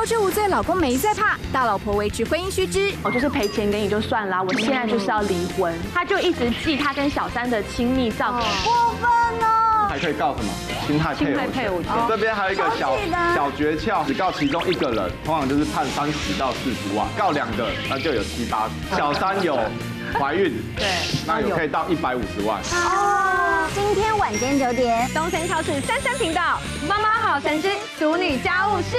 高知无罪，老公没在怕，大老婆维持婚姻须知。我就是赔钱给你就算了，我现在就是要离婚。他就一直寄他跟小三的亲密照。过分哦！还可以告什么？侵害配偶害配偶这边还有一个小小诀窍，只告其中一个人，通常就是判三十到四十万；告两个，那就有七八十。小三有怀孕，对，那有可以到一百五十万。哦，今天晚间九点，东森超市三三频道，妈妈好神之熟女家务事。